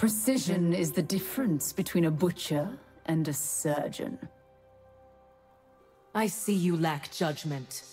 Precision is the difference between a butcher and a surgeon. I see you lack judgment.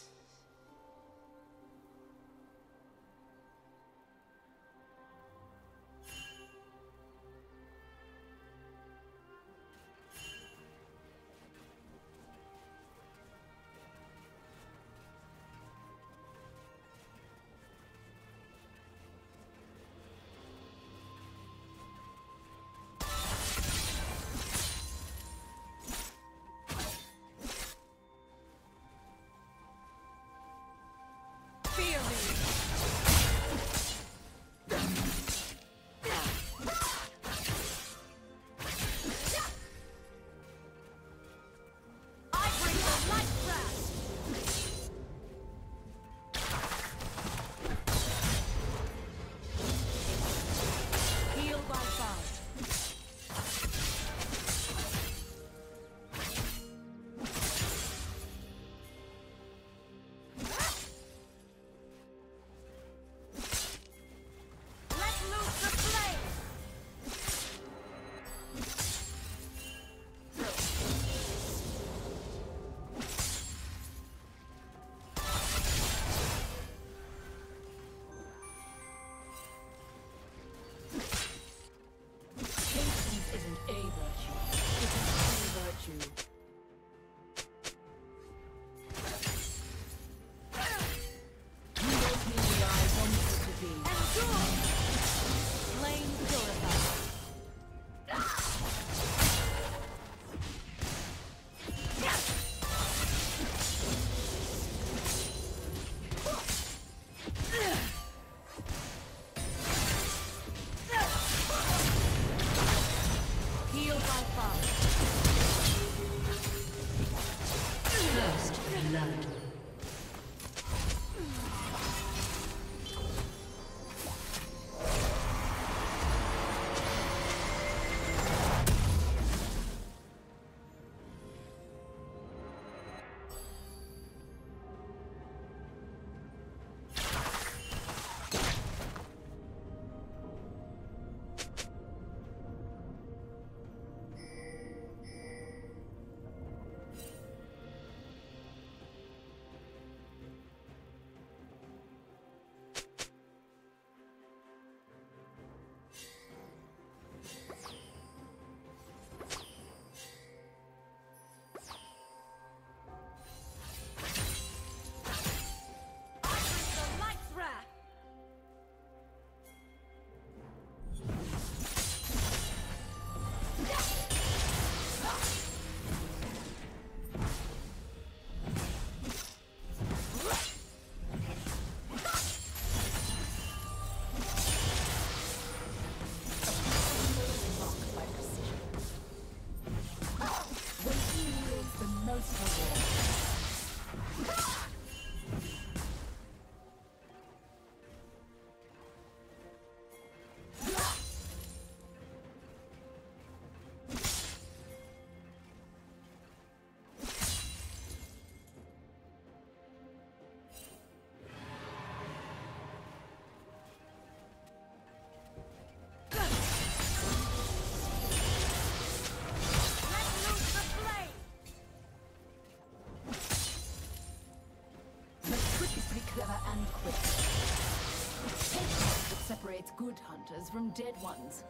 Separates good hunters from dead ones.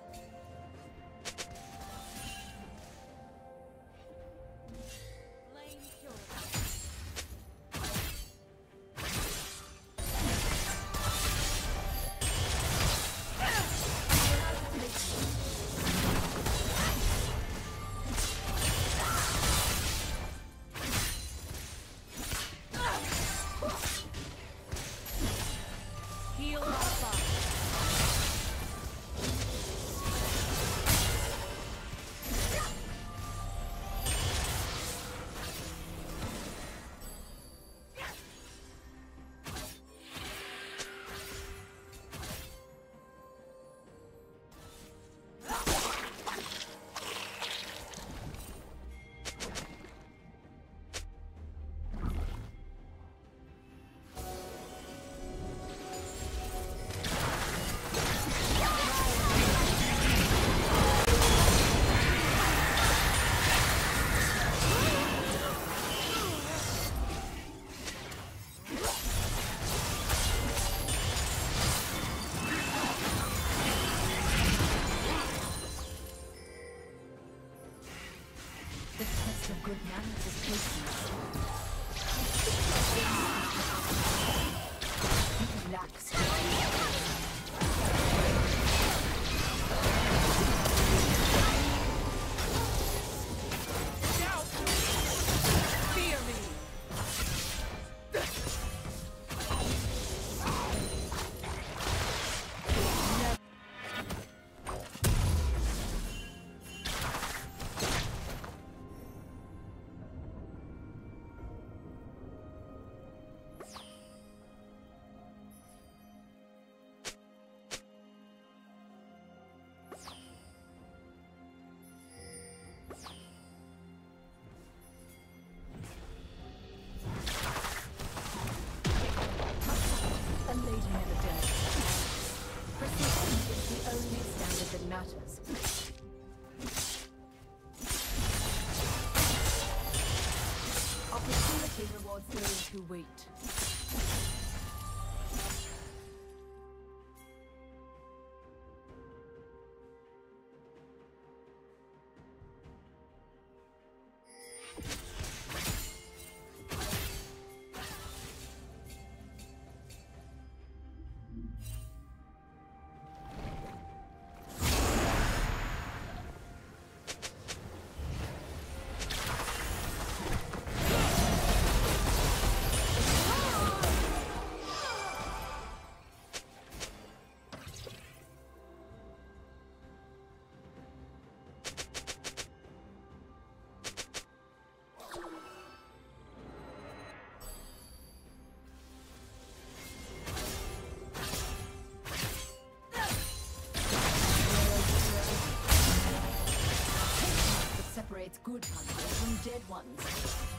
Wait. Good hunters from dead ones.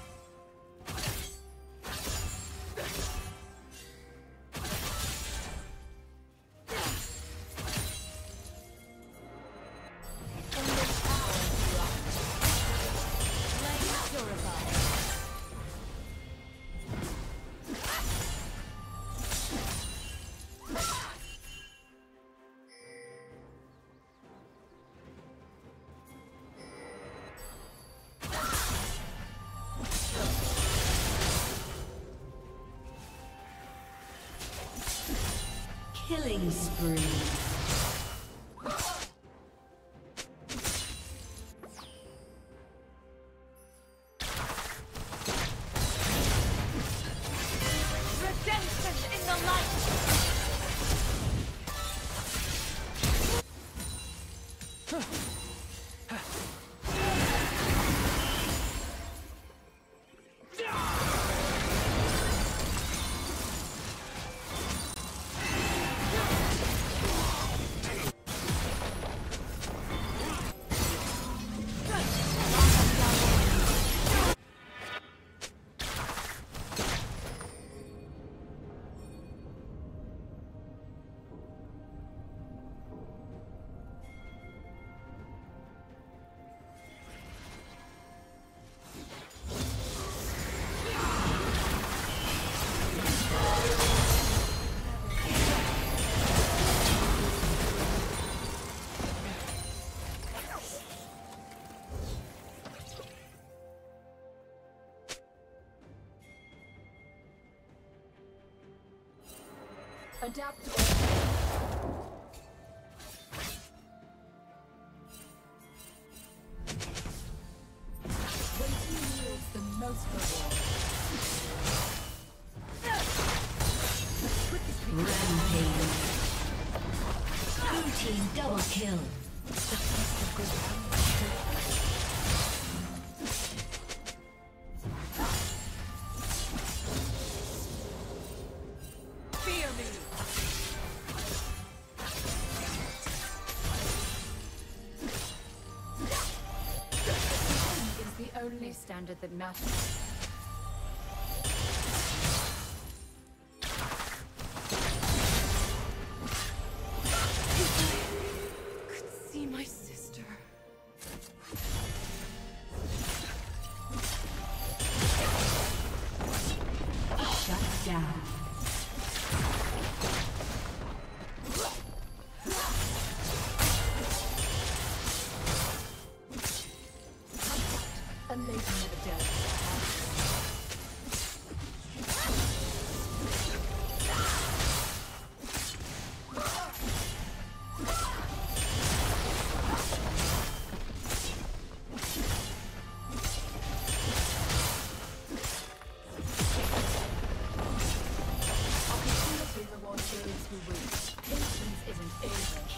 Killing spree. Adapt or Waiting yields the most reward. Rampage. Blue team double kill. Standard that matters.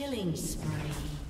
Killing spree.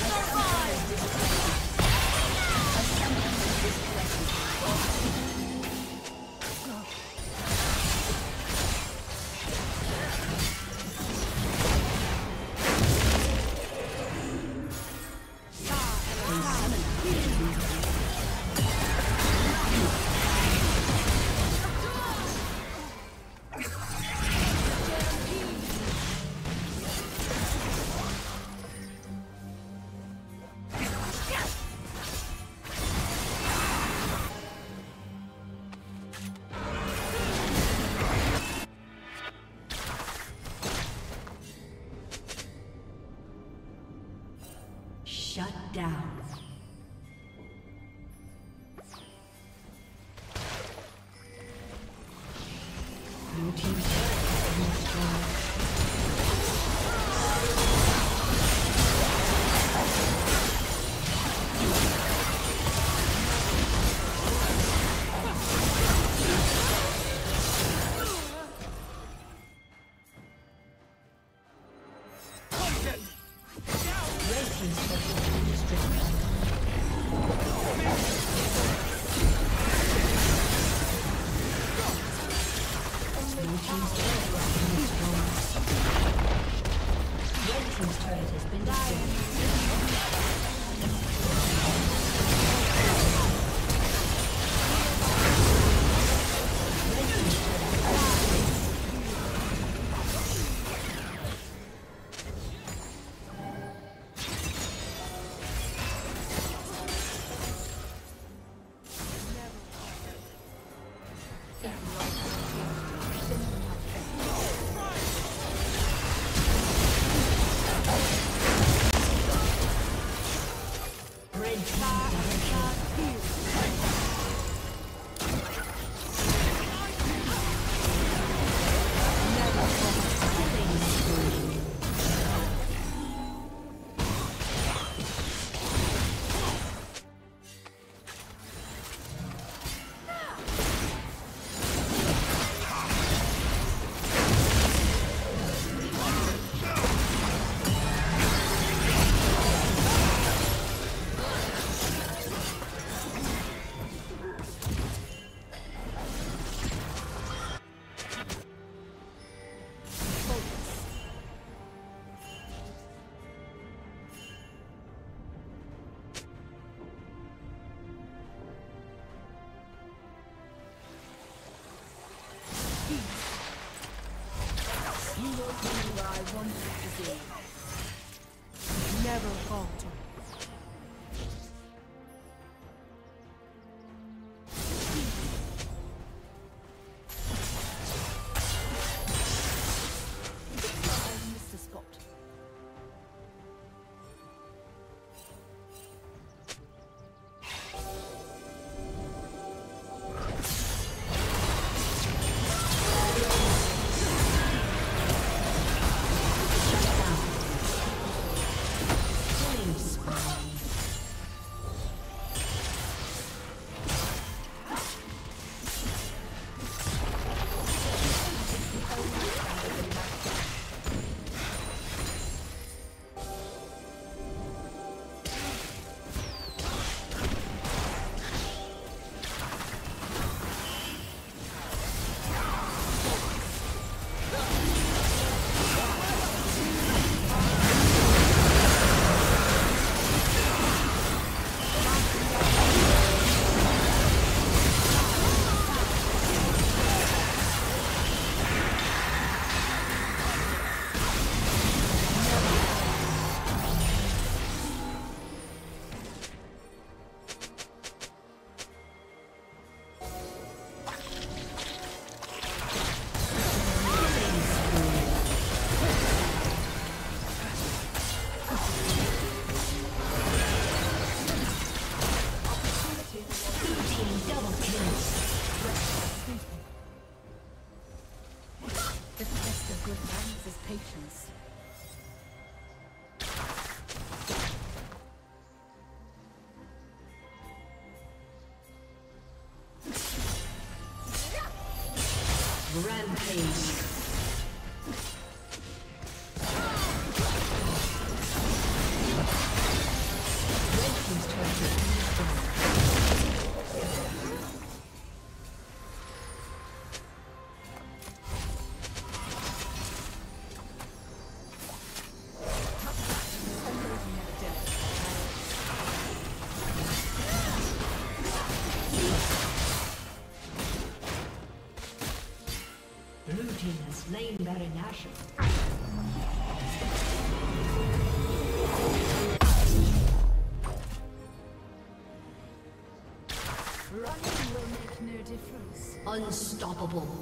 where I wanted to be. Never falter. Running will make no difference. Unstoppable.